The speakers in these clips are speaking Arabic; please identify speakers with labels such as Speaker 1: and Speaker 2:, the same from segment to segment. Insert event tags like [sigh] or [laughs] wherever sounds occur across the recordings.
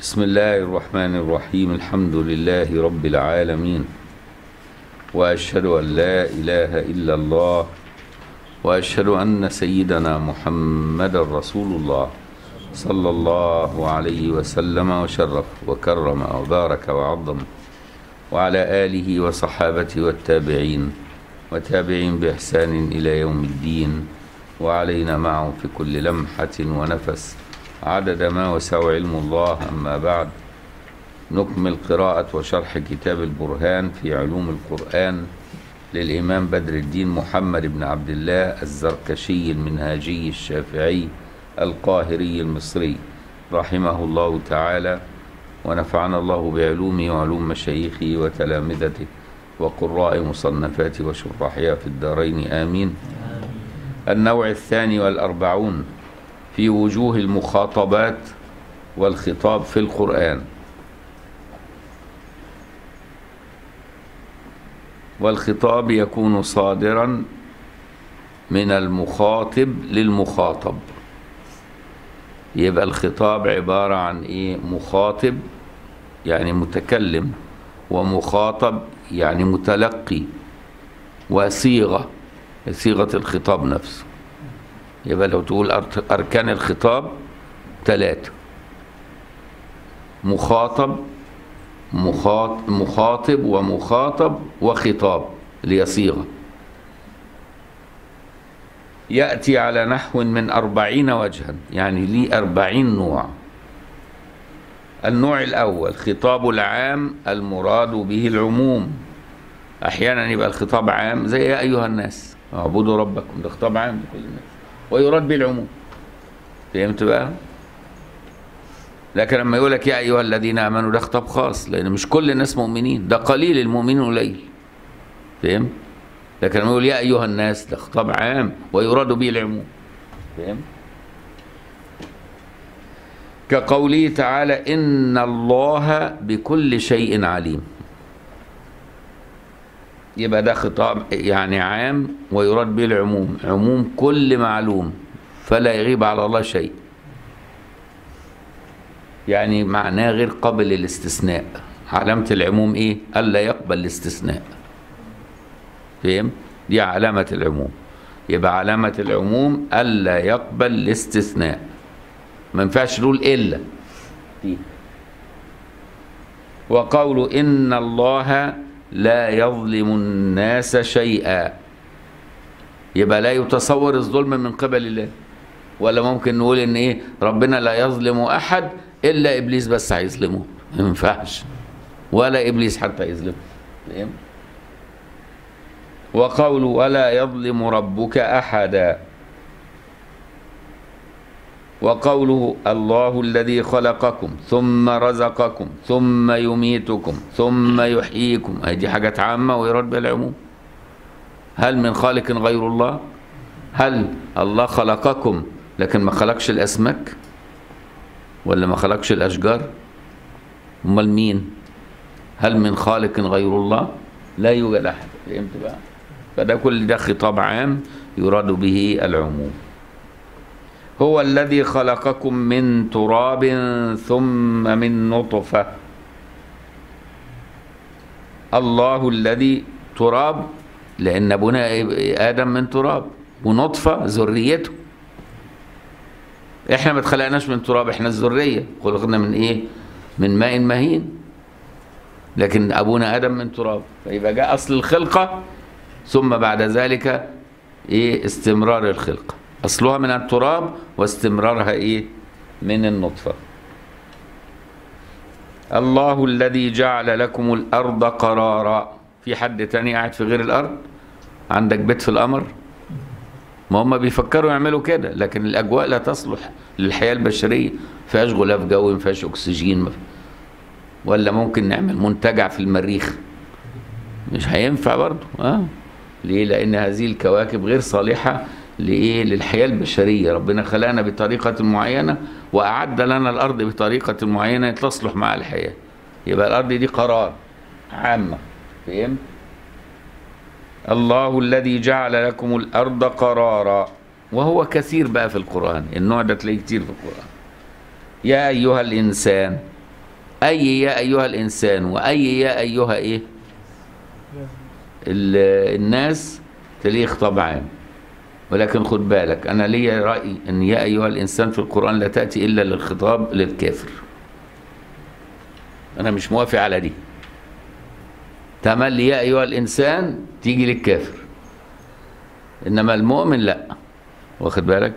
Speaker 1: بسم الله الرحمن الرحيم الحمد لله رب العالمين واشهد ان لا اله الا الله واشهد ان سيدنا محمدا رسول الله صلى الله عليه وسلم وشرف وكرم وبارك وعظم وعلى اله وصحابته والتابعين وتابعين باحسان إلى يوم الدين وعلينا معه في كل لمحه ونفس عدد ما وسع علم الله. أما بعد نكمل قراءة وشرح كتاب البرهان في علوم القرآن للإمام بدر الدين محمد بن عبد الله الزركشي المنهاجي الشافعي القاهري المصري رحمه الله تعالى. ونفعنا الله بعلومه وعلوم مشايخه وتلامذته وقراء مصنفاته وشراحها في الدارين. آمين. النوع الثاني والأربعون. في وجوه المخاطبات والخطاب في القرآن. والخطاب يكون صادرا من المخاطب للمخاطب. يبقى الخطاب عبارة عن إيه؟ مخاطب يعني متكلم ومخاطب يعني متلقي وصيغة صيغة الخطاب نفسه. يبقى لو تقول أركان الخطاب ثلاثة مخاطب مخاطب, مخاطب ومخاطب وخطاب ليصيغة يأتي على نحو من أربعين وجها يعني لي أربعين نوع. النوع الأول خطاب العام المراد به العموم. أحيانا يبقى الخطاب عام زي يا أيها الناس اعبدوا ربكم ده خطاب عام لكل الناس. ويراد به العموم فهمت بقى؟ لكن لما يقول لك يا أيها الذين آمنوا ده خطاب خاص لأن مش كل الناس مؤمنين ده قليل المؤمنين قليل. فهم؟ لكن لما يقول يا أيها الناس ده خطاب عام ويراد به العموم فهم؟ كقوله تعالى إن الله بكل شيء عليم. يبقى ده خطاب يعني عام ويراد به العموم. عموم كل معلوم فلا يغيب على الله شيء. يعني معناه غير قابل للاستثناء. علامة العموم إيه؟ ألا يقبل الاستثناء. فهم؟ دي علامة العموم. يبقى علامة العموم ألا يقبل الاستثناء. ما ينفعش نقول إلا. وقوله إن الله لا يظلم الناس شيئا. يبقى لا يتصور الظلم من قبل الله. ولا ممكن نقول إن إيه ربنا لا يظلم أحد إلا إبليس بس هيظلمه. ما ينفعش. ولا إبليس حتى يظلمه. وقوله ولا يظلم ربك أحدا. وقوله الله الذي خلقكم ثم رزقكم ثم يميتكم ثم يحييكم. هذه حاجات عامة ويراد بها العموم. هل من خالق غير الله؟ هل الله خلقكم لكن ما خلقش الأسماك؟ ولا ما خلقش الأشجار؟ أمال مين؟ هل من خالق غير الله؟ لا يوجد أحد. فهمت بقى؟ فده كل ده خطاب عام يراد به العموم. هو الذي خلقكم من تراب ثم من نطفة. الله الذي تراب لأن أبونا آدم من تراب ونطفة ذريته. إحنا ما اتخلقناش من تراب إحنا الذرية. خلقنا من إيه؟ من ماء مهين. لكن أبونا آدم من تراب. فيبقى جاء أصل الخلقة ثم بعد ذلك إيه؟ استمرار الخلقة. أصلها من التراب واستمرارها إيه؟ من النطفة. الله الذي جعل لكم الأرض قرارا. في حد تاني قاعد في غير الأرض؟ عندك بيت في القمر؟ ما هم بيفكروا يعملوا كده لكن الأجواء لا تصلح للحياة البشرية. فيهاش غلاف جوي فيهاش أكسجين ولا ممكن نعمل منتجع في المريخ. مش هينفع برضه آه ليه؟ لأن هذه الكواكب غير صالحة لإيه؟ للحياة البشرية. ربنا خلقنا بطريقة معينة وأعد لنا الأرض بطريقة معينة تصلح مع الحياة. يبقى الأرض دي قرار عامة. فهم الله الذي جعل لكم الأرض قرارا. وهو كثير بقى في القرآن. النوع ده تلاقيه كتير في القرآن. يا أيها الإنسان أي يا أيها الإنسان وأي يا أيها إيه؟ ال- الناس تلاقيه خطاب عام ولكن خد بالك أنا ليا رأي إن يا أيها الإنسان في القرآن لا تأتي إلا للخطاب للكافر. أنا مش موافق على دي. تملي يا أيها الإنسان تيجي للكافر. إنما المؤمن لا. واخد بالك؟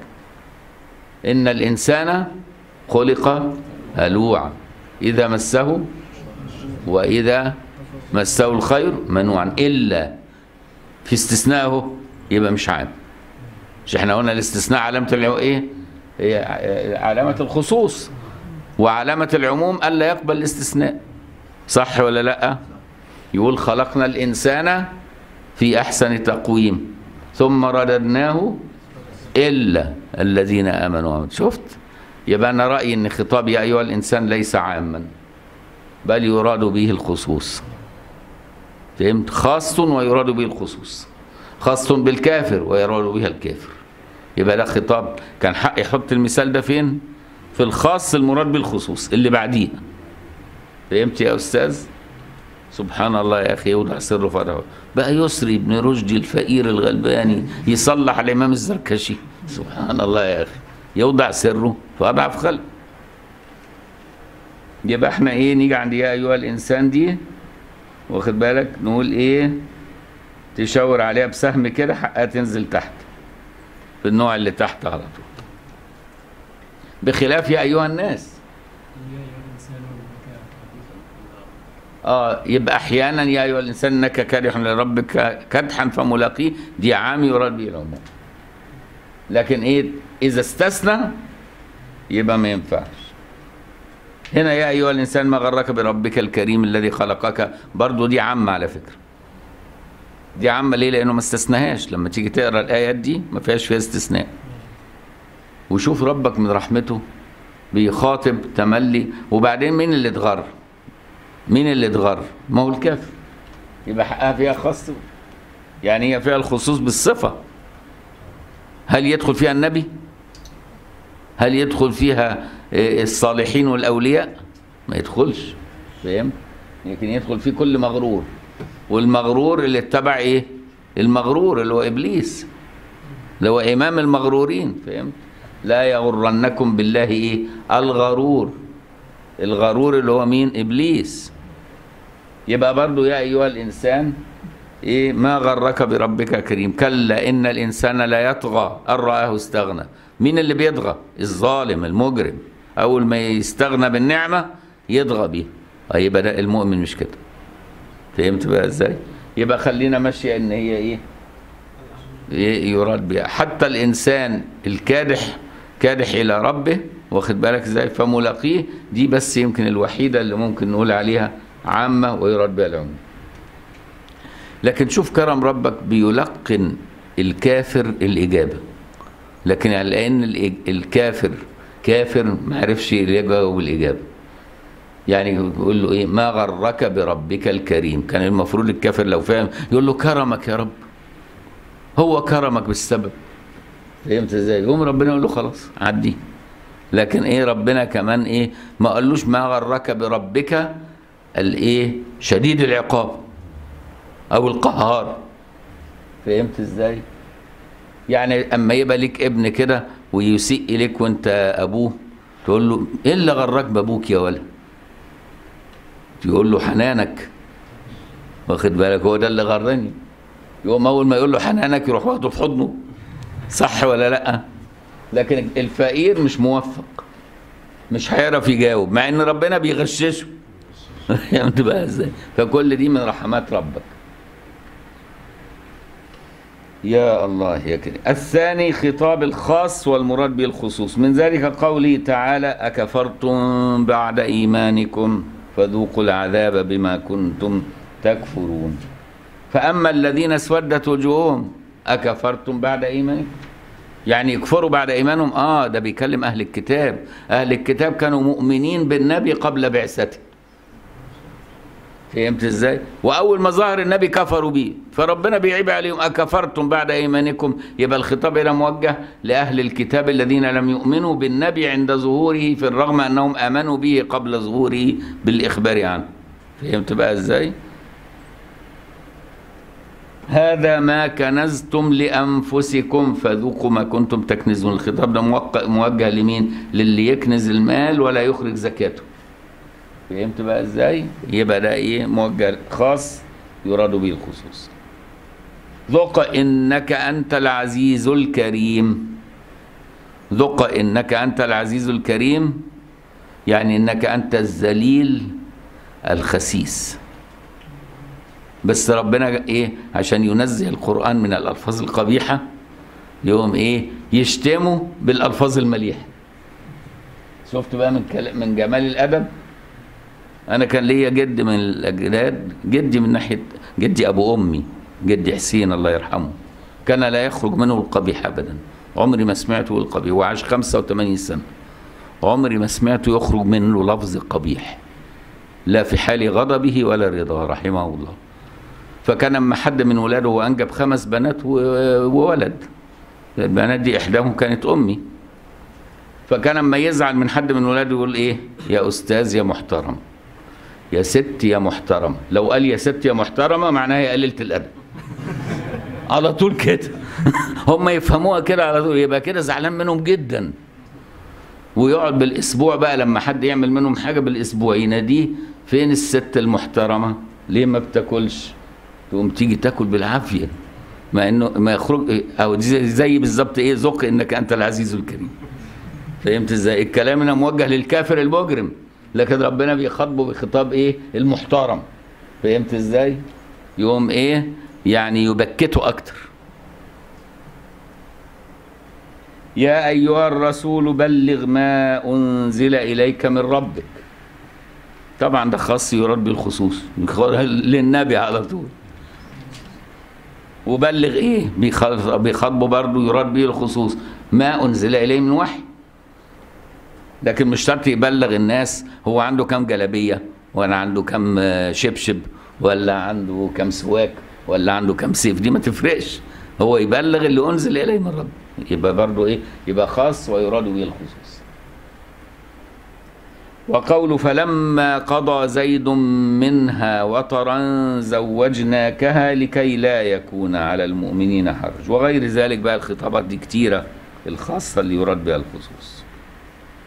Speaker 1: إن الإنسان خلق هلوعا. إذا مسه وإذا مسه الخير منوعا. إلا في استثنائه يبقى مش عام. مش إحنا قلنا الاستثناء علامة العو إيه؟ هي علامة الخصوص وعلامة العموم الا يقبل الاستثناء. صح ولا لأ؟ يقول خلقنا الإنسان في أحسن تقويم ثم رددناه إلا الذين وعملوا. شفت؟ يبقى أنا رأيي إن خطاب يا أيها الإنسان ليس عاما بل يراد به الخصوص. فهمت؟ خاص ويراد به الخصوص. خاص بالكافر ويراد بها الكافر. يبقى ده خطاب. كان حق يحط المثال ده فين؟ في الخاص المراد بالخصوص اللي بعديه فهمت يا أستاذ؟ سبحان الله يا أخي يوضع سره فرعه بقى يسري ابن رشدي الفقير الغلباني يصلح الإمام الزركشي. سبحان الله يا أخي يوضع سره في أضعف خلق. يبقى إحنا إيه؟ نيجي عند يا أيها الإنسان دي واخد بالك؟ نقول إيه؟ تشاور عليها بسهم كده حقها تنزل تحت. في النوع اللي تحت على طول. بخلاف يا
Speaker 2: أيها الناس.
Speaker 1: آه يبقى أحيانا يا أيها الإنسان إنك كادح لربك كدحا فملاقيه. دي عام يراد به العموم. لكن إيه إذا استثنى يبقى ما ينفعش. هنا يا أيها الإنسان ما غرك بربك الكريم الذي خلقك. برضو دي عامة على فكرة. دي عامة ليه؟ لأنه ما استثناهاش. لما تيجي تقرأ الايات دي ما فيهاش فيها استثناء. وشوف ربك من رحمته بيخاطب تملي. وبعدين مين اللي اتغر؟ مين اللي اتغر؟ ما هو الكافر يبقى حقها فيها خاص يعني هي فيها الخصوص بالصفة. هل يدخل فيها النبي؟ هل يدخل فيها الصالحين والأولياء؟ ما يدخلش. فاهم؟ لكن يدخل فيه كل مغرور. والمغرور اللي اتبع إيه؟ المغرور اللي هو إبليس. اللي هو إمام المغرورين فهمت؟ لا يغرنكم بالله إيه؟ الغرور. الغرور اللي هو مين؟ إبليس. يبقى برضو يا أيها الإنسان إيه؟ ما غرك بربك كريم. كلا إن الإنسان لا يطغى. ان رآه استغنى؟ مين اللي بيطغى؟ الظالم المجرم. أول ما يستغنى بالنعمة يطغى بيها يبقى ده المؤمن مش كده. فهمت بقى إزاي؟ يبقى خلينا ماشية إن هي إيه؟ ي- يراد بها حتى الإنسان الكادح كادح إلى ربه واخد بالك إزاي؟ فملاقيه. دي بس يمكن الوحيدة اللي ممكن نقول عليها عامة ويراد بها العموم. لكن شوف كرم ربك بيلقن الكافر الإجابة. لكن على ان الإج- الكافر كافر ما عرفش يجاوب الإجابة. يعني يقول له إيه؟ ما غرك بربك الكريم. كان المفروض الكافر لو فاهم يقول له كرمك يا رب. هو كرمك بالسبب. فهمت إزاي؟ يقوم ربنا يقول له خلاص عدي. لكن إيه؟ ربنا كمان إيه؟ ما قالوش ما غرك بربك الإيه؟ شديد العقاب أو القهار. فهمت إزاي؟ يعني أما يبقى ليك ابن كده ويسيء إليك وأنت أبوه تقول له إيه اللي غرك بأبوك يا ولد؟ يقول له حنانك. واخد بالك؟ هو ده اللي غرني. يقوم أول ما يقول له حنانك يروح واخده في حضنه. صح ولا لأ؟ لكن الفقير مش موفق. مش هيعرف يجاوب مع إن ربنا بيغششه. [laughs] فهمت بقى إزاي؟ فكل دي من رحمات ربك. يا الله يا كريم. الثاني خطاب الخاص والمراد به الخصوص من ذلك قوله تعالى أكفرتم بعد إيمانكم؟ فذوقوا العذاب بما كنتم تكفرون. فأما الذين اسودت وجوههم أكفرتم بعد إيمانكم؟ يعني يكفروا بعد إيمانهم؟ آه ده بيكلم أهل الكتاب. أهل الكتاب كانوا مؤمنين بالنبي قبل بعثته. فهمت إزاي؟ وأول ما ظهر النبي كفروا بيه. فربنا بيعيب عليهم. أكفرتم بعد إيمانكم؟ يبقى الخطاب هنا موجه لأهل الكتاب الذين لم يؤمنوا بالنبي عند ظهوره في الرغم أنهم آمنوا به قبل ظهوره بالإخبار عنه. فهمت بقى إزاي؟ هذا ما كنزتم لأنفسكم فذوقوا ما كنتم تكنزون. الخطاب ده موجه لمين؟ للي يكنز المال ولا يخرج زكاته فهمت بقى إزاي؟ يبقى ده إيه؟ موجه خاص يراد به الخصوص. ذق إنك أنت العزيز الكريم. ذق إنك أنت العزيز الكريم يعني إنك أنت الذليل الخسيس. بس ربنا إيه؟ عشان ينزه القرآن من الألفاظ القبيحة يوم إيه؟ يشتموا بالألفاظ المليحة. شفت بقى من كلام من جمال الأدب؟ أنا كان ليا جد من الأجداد جدي من ناحية جدي أبو أمي جدي حسين الله يرحمه كان لا يخرج منه القبيح ابدا. عمري ما سمعته القبيح وعاش 85 سنة. عمري ما سمعته يخرج منه لفظ قبيح لا في حال غضبه ولا رضاه رحمه الله. فكان أما حد من ولاده هو أنجب خمس بنات وولد. البنات دي إحداهم كانت أمي. فكان أما يزعل من حد من ولاده يقول إيه؟ يا أستاذ يا محترم. يا ست يا محترم. لو قال يا ست يا محترمة معناها هي قليلة الأدب. على طول كده. [laughs] هم يفهموها كده على طول. يبقى كده زعلان منهم جدا. ويقعد بالأسبوع بقى لما حد يعمل منهم حاجة بالأسبوع يناديه فين الست المحترمة؟ ليه ما بتاكلش؟ تقوم تيجي تاكل بالعافية. ما إنه ما يخرج أو زي, بالظبط إيه ذق إنك أنت العزيز الكريم. فهمت إزاي؟ الكلام هنا موجه للكافر المجرم. لكن ربنا بيخاطبه بخطاب إيه؟ المحترم. فهمت إزاي؟ يقوم إيه؟ يعني يبكته أكتر. يا أيها الرسول بلغ ما أنزل إليك من ربك. طبعا ده خاص يراد بالخصوص. للنبي على طول. وبلغ إيه؟ بيخاطب- بيخاطبه برضه يراد به الخصوص. ما أنزل إليه من وحي. لكن مش شرط يبلغ الناس هو عنده كام جلابية ولا عنده كام آه، شبشب ولا عنده كام سواك ولا عنده كام سيف. دي ما تفرقش. هو يبلغ اللي أنزل إليه من ربه يبقى برضه إيه؟ يبقى خاص ويراد به الخصوص. وقول فلما قضى زيد منها وطرا زوجناكها لكي لا يكون على المؤمنين حرج. وغير ذلك بقى الخطابات دي كتيرة الخاصة اللي يراد بها الخصوص.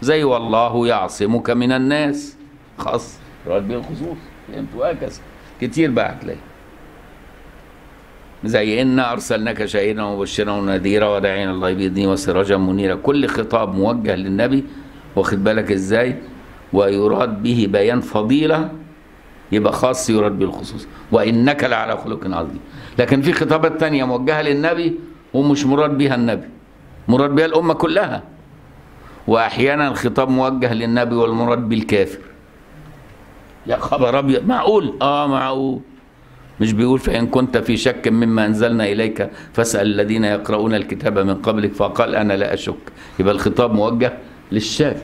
Speaker 1: زي والله يعصمك من الناس. خاص يراد به الخصوص فهمت؟ وهكذا. كتير بقى هتلاقي. زي إنا أرسلناك شاهدا ومبشرا ونذيرا وداعيا الله بإذنه وسراجا منيرا. كل خطاب موجه للنبي واخد بالك إزاي؟ ويراد به بيان فضيلة يبقى خاص يراد به الخصوص. وإنك لعلى خلق عظيم. لكن في خطابات تانية موجهة للنبي ومش مراد بها النبي. مراد بها الأمة كلها. وأحيانا الخطاب موجه للنبي والمراد بالكافر. يا خبر أبيض معقول؟ آه معقول. مش بيقول فإن كنت في شك مما أنزلنا إليك فاسأل الذين يقرؤون الكتاب من قبلك فقال أنا لا أشك. يبقى الخطاب موجه للشك.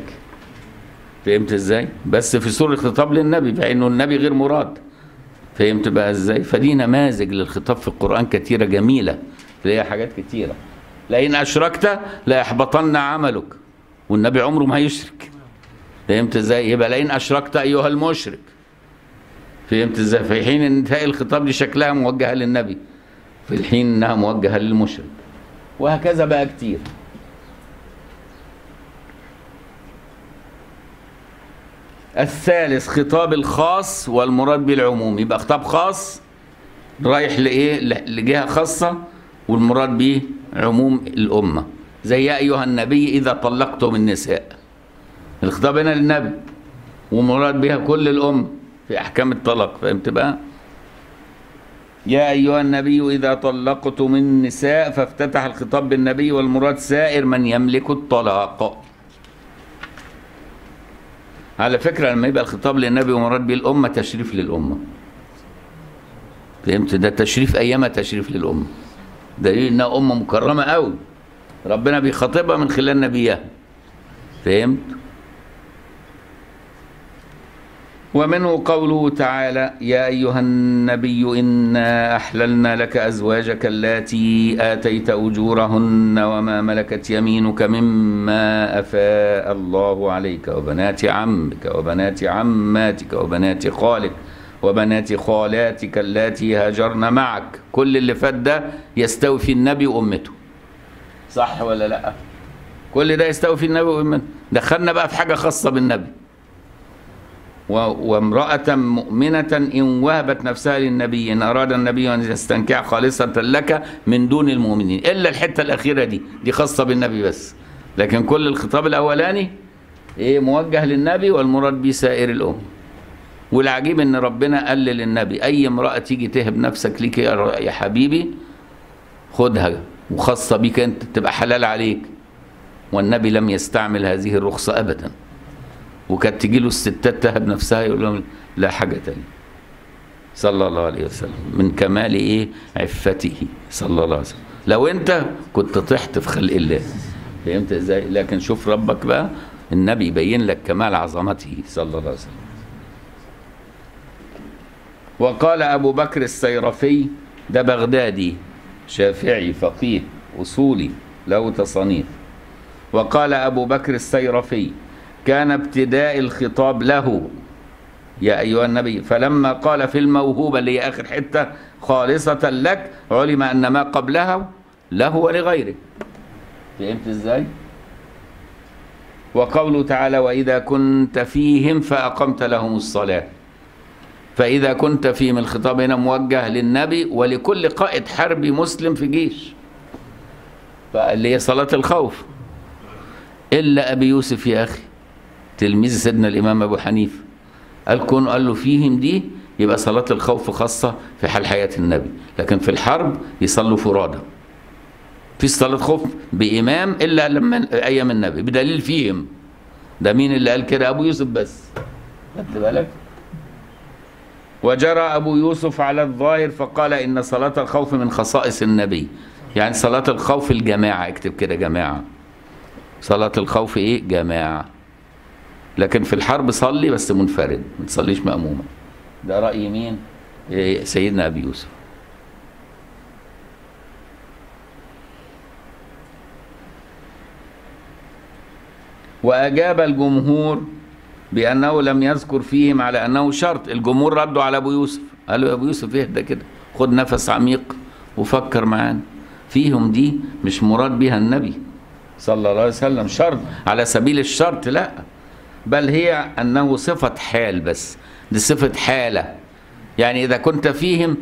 Speaker 1: فهمت إزاي؟ بس في سورة خطاب للنبي فإنه النبي غير مراد. فهمت بقى إزاي؟ فدي نماذج للخطاب في القرآن كثيرة جميلة ليها حاجات كثيرة. لئن أشركت ليحبطن عملك. والنبي عمره ما هيشرك فهمت إزاي؟ يبقى لئن أشركت أيها المشرك. فهمت إزاي؟ في حين إن تلاقي الخطاب دي شكلها موجهة للنبي في الحين إنها موجهة للمشرك. وهكذا بقى كتير. الثالث خطاب الخاص والمراد بالعموم. يبقى خطاب خاص رايح لإيه؟ لجهة خاصة والمراد به عموم الأمة. زي يا أيها النبي إذا طلقتم النساء. الخطاب هنا للنبي ومراد بها كل الامه في أحكام الطلاق فهمت بقى؟ يا أيها النبي إذا طلقتم النساء فافتتح الخطاب بالنبي والمراد سائر من يملك الطلاق. على فكرة لما يبقى الخطاب للنبي ومراد به الأمة تشريف للأمة. فهمت؟ ده تشريف أيما تشريف للأمة. دليل إنها أمة مكرمة أوي ربنا بيخاطبها من خلال نبيها. فهمت؟ ومنه قوله تعالى يا أيها النبي إنا أحللنا لك أزواجك اللاتي آتيت أجورهن وما ملكت يمينك مما أفاء الله عليك وبنات عمك وبنات عماتك وبنات خالك وبنات خالاتك اللاتي هاجرن معك. كل اللي فات ده يستوي في النبي وأمته. صح ولا لأ؟ كل ده يستوي في النبي وأمته دخلنا بقى في حاجة خاصة بالنبي. وامرأة مؤمنة إن وهبت نفسها للنبي إن أراد النبي أن يستنكع خالصة لك من دون المؤمنين إلا الحتة الأخيرة دي دي خاصة بالنبي بس. لكن كل الخطاب الأولاني إيه موجه للنبي والمراد به سائر الأمم. والعجيب إن ربنا قال للنبي أي امرأة تيجي تهب نفسك ليك يا حبيبي خدها. وخاصة بيك أنت تبقى حلال عليك. والنبي لم يستعمل هذه الرخصة أبداً. وكانت تجي له الستات تهب نفسها يقول لهم لا حاجة تانية. صلى الله عليه وسلم. من كمال إيه؟ عفته. صلى الله عليه وسلم. لو أنت كنت طحت في خلق الله. فهمت إزاي؟ لكن شوف ربك بقى. النبي يبين لك كمال عظمته. صلى الله عليه وسلم. وقال أبو بكر الصيرفي ده بغدادي. شافعي فقيه أصولي له تصانيف. وقال أبو بكر الصيرفي كان ابتداء الخطاب له. يا أيها النبي فلما قال في الموهوبة اللي هي آخر حتة خالصة لك علم أن ما قبلها له ولغيره. فهمت إزاي؟ وقوله تعالى وإذا كنت فيهم فأقمت لهم الصلاة. فإذا كنت فيهم الخطاب هنا موجه للنبي ولكل قائد حربي مسلم في جيش. اللي هي صلاة الخوف. إلا أبي يوسف يا أخي. تلميذ سيدنا الإمام أبو حنيفة. قال كون قال له فيهم دي يبقى صلاة الخوف خاصة في حال حياة النبي. لكن في الحرب يصلوا فرادى. في صلاة خوف بإمام إلا لما أيام النبي. بدليل فيهم. ده مين اللي قال كده؟ أبو يوسف بس. خدت بالك؟ وجرى أبو يوسف على الظاهر فقال إن صلاة الخوف من خصائص النبي. يعني صلاة الخوف الجماعة اكتب كده جماعة. صلاة الخوف إيه؟ جماعة. لكن في الحرب صلي بس منفرد ما تصليش مأمومة. ده رأي مين؟ إيه، سيدنا أبي يوسف. وأجاب الجمهور بأنه لم يذكر فيهم على أنه شرط. الجمهور ردوا على أبو يوسف. قالوا يا أبو يوسف اهدى كده خد نفس عميق وفكر معانا. فيهم دي مش مراد بها النبي صلى الله عليه وسلم. شرط على سبيل الشرط لا بل هي أنه صفة حال بس. دي صفة حالة. يعني إذا كنت فيهم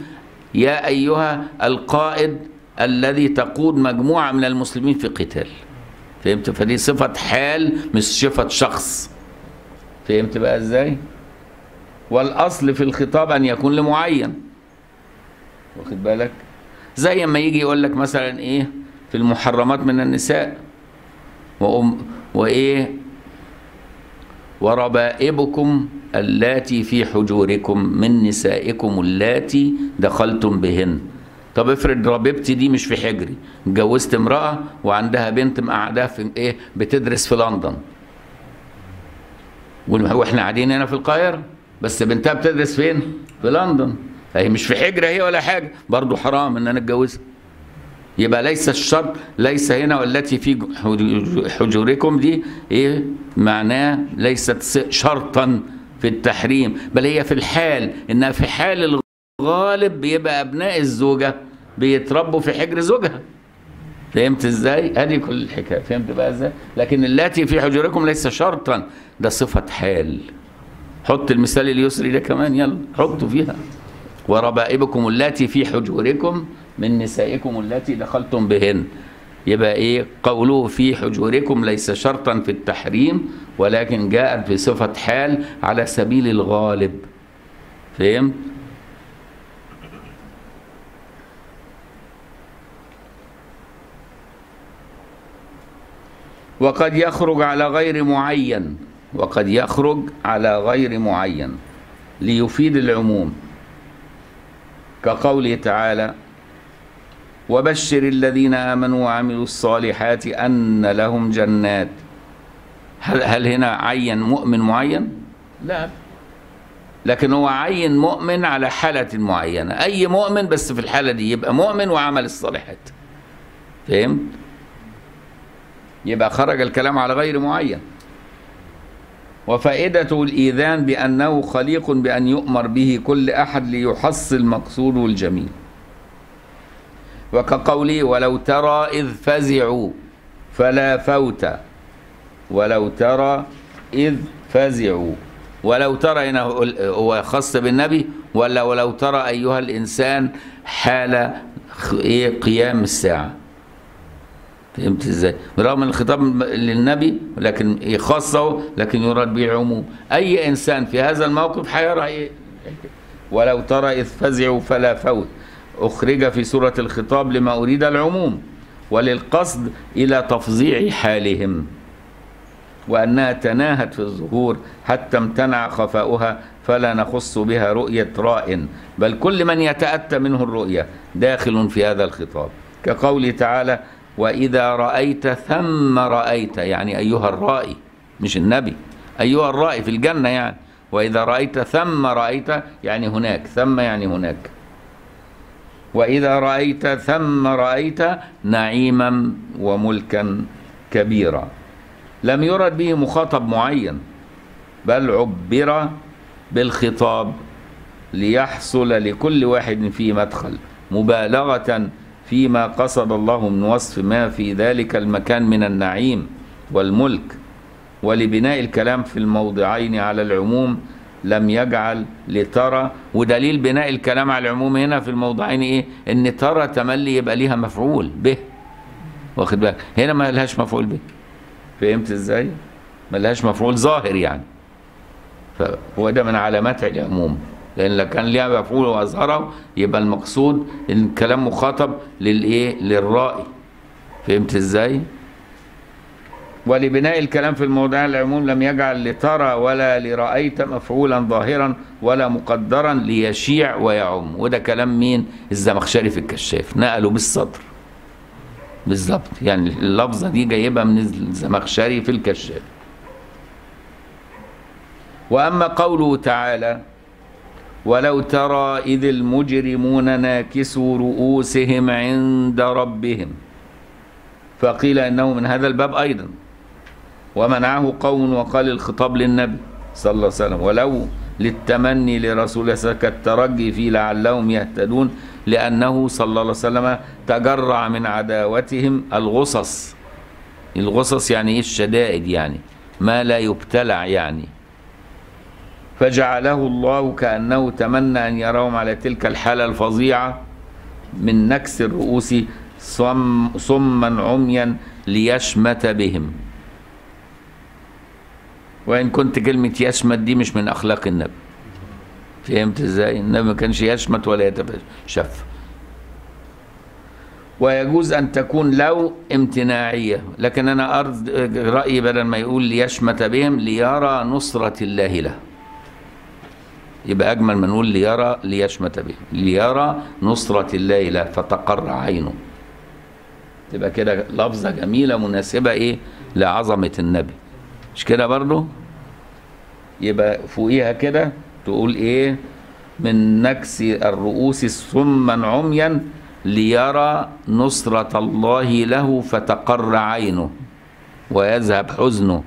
Speaker 1: يا أيها القائد الذي تقود مجموعة من المسلمين في قتال. فهمت؟ فدي صفة حال مش صفة شخص. فهمت بقى إزاي؟ والأصل في الخطاب أن يكون لمعين. واخد بالك؟ زي ما يجي يقول لك مثلا إيه؟ في المحرمات من النساء وأم وإيه؟ وربائبكم اللاتي في حجوركم من نسائكم اللاتي دخلتم بهن. طب افرض ربيبتي دي مش في حجري اتجوزت امرأة وعندها بنت مقعدها في إيه؟ بتدرس في لندن. وإحنا قاعدين هنا في القاهرة بس بنتها بتدرس فين؟ في لندن. هي مش في حجرة هي ولا حاجة. برضو حرام إن أنا أتجوزها. يبقى ليس الشرط ليس هنا والتي في حجوركم دي إيه؟ معناه ليست شرطا في التحريم بل هي في الحال. إنها في حال الغالب بيبقى أبناء الزوجة بيتربوا في حجر زوجها. فهمت إزاي؟ أدي كل الحكاية فهمت بقى إزاي؟ لكن اللاتي في حجوركم ليس شرطا ده صفة حال. حط المثال اليسري ده كمان يلا حطوا فيها. وربائبكم اللاتي في حجوركم من نسائكم اللاتي دخلتم بهن. يبقى إيه؟ قوله في حجوركم ليس شرطا في التحريم ولكن جاءت بصفة حال على سبيل الغالب. فهمت؟ وقد يخرج على غير معين. وقد يخرج على غير معين. ليفيد العموم. كقوله تعالى وبشر الذين آمنوا وعملوا الصالحات أن لهم جنات. هل, هل هنا عين مؤمن معين؟ لا. لكن هو عين مؤمن على حالة معينة. أي مؤمن بس في الحالة دي يبقى مؤمن وعمل الصالحات. فهمت؟ يبقى خرج الكلام على غير معين. وفائدة الإيذان بأنه خليق بأن يؤمر به كل أحد ليحصل مقصوده الجميل وكقوله ولو ترى إذ فزعوا فلا فوت. ولو ترى إذ فزعوا. ولو ترى هنا هو خاص بالنبي ولا ولو ترى أيها الإنسان حال إيه قيام الساعة. فهمت إزاي؟ رغم إن الخطاب للنبي لكن خاصه لكن يراد به العموم. أي إنسان في هذا الموقف هيرى إيه؟ ولو ترى إذ فزعوا فلا فوت. أخرج في سورة الخطاب لما أريد العموم وللقصد إلى تفظيع حالهم. وأنها تناهت في الظهور حتى امتنع خفاؤها فلا نخص بها رؤية راء بل كل من يتأتى منه الرؤية داخل في هذا الخطاب. كقوله تعالى وإذا رأيت ثم رأيت يعني أيها الرائي مش النبي أيها الرائي في الجنة يعني. وإذا رأيت ثم رأيت يعني هناك ثم يعني هناك. وإذا رأيت ثم رأيت نعيما وملكا كبيرا. لم يرد به مخاطب معين بل عبر بالخطاب ليحصل لكل واحد فيه مدخل مبالغة فيما قصد الله من وصف ما في ذلك المكان من النعيم والملك ولبناء الكلام في الموضعين على العموم لم يجعل لترى ودليل بناء الكلام على العموم هنا في الموضعين إيه؟ إن ترى تملي يبقى ليها مفعول به. واخد بالك؟ هنا ما لهاش مفعول به. فهمت إزاي؟ ما لهاش مفعول ظاهر يعني. فهو ده من علامات العموم. لأن لو كان ليها مفعول واظهره يبقى المقصود إن الكلام مخاطب للإيه؟ للرائي. فهمت إزاي؟ ولبناء الكلام في الموضع العموم لم يجعل لترى ولا لرأيت مفعولا ظاهرا ولا مقدرا ليشيع ويعم. وده كلام مين؟ الزمخشري في الكشاف. نقله بالسطر بالظبط. يعني اللفظة دي جايبها من الزمخشري في الكشاف. وأما قوله تعالى ولو ترى إذ المجرمون ناكسوا رؤوسهم عند ربهم. فقيل إنه من هذا الباب أيضا. ومنعه قوم وقال الخطاب للنبي صلى الله عليه وسلم ولو للتمني لرسول الله كالترجي فيه لعلهم يهتدون لأنه صلى الله عليه وسلم تجرع من عداوتهم الغصص. الغصص يعني إيه الشدائد يعني ما لا يبتلع يعني. فجعله الله كأنه تمنى أن يراهم على تلك الحالة الفظيعة من نكس الرؤوس صم صما عميا ليشمت بهم. وإن كنت كلمة يشمت دي مش من أخلاق النبي. فهمت إزاي؟ النبي ما كانش يشمت ولا يتشف. ويجوز أن تكون لو امتناعية. لكن أنا أرد رأيي بدل ما يقول ليشمت بهم ليرى نصرة الله له. يبقى أجمل ما نقول ليرى ليشمت به. ليرى نصرة الله له فتقر عينه. تبقى كده لفظة جميلة مناسبة إيه؟ لعظمة النبي. مش كده برضو؟ يبقى فوقيها كده تقول إيه؟ من نكس الرؤوس صما عميا ليرى نصرة الله له فتقر عينه ويذهب حزنه.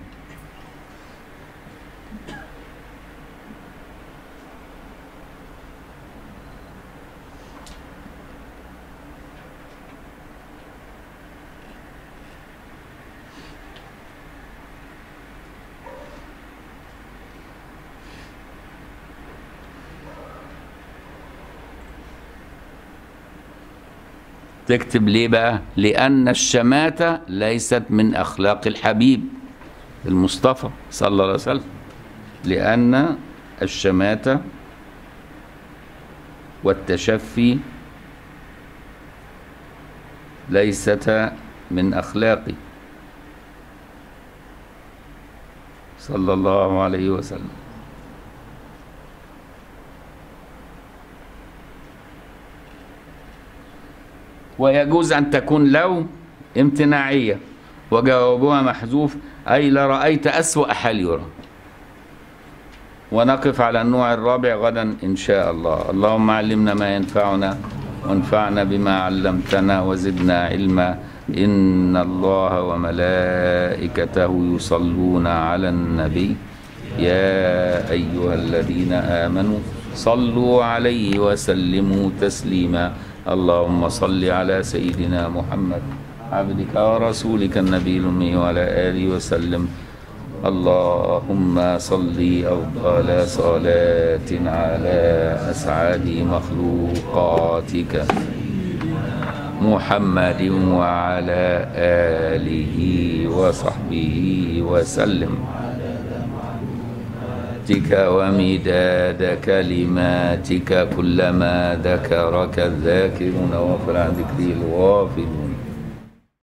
Speaker 1: تكتب ليه بقى؟ لأن الشماتة ليست من أخلاق الحبيب المصطفى صلى الله عليه وسلم. لأن الشماتة والتشفي ليستا من أخلاقه صلى الله عليه وسلم. ويجوز أن تكون لو امتناعية. وجوابها محذوف أي لرأيت أسوأ حال يرى. ونقف على النوع الرابع غدا إن شاء الله. اللهم علمنا ما ينفعنا وانفعنا بما علمتنا وزدنا علما. إن الله وملائكته يصلون على النبي. يا أيها الذين آمنوا صلوا عليه وسلموا تسليما. اللهم صل على سيدنا محمد عبدك ورسولك النبي الأمي وعلى آله وسلم. اللهم صل أفضل صلاة على أسعد مخلوقاتك. محمد وعلى آله وصحبه وسلم. تك ومداد كلماتك كلما ذكرك الذاكرون وغفر عن ذكره الغافلون.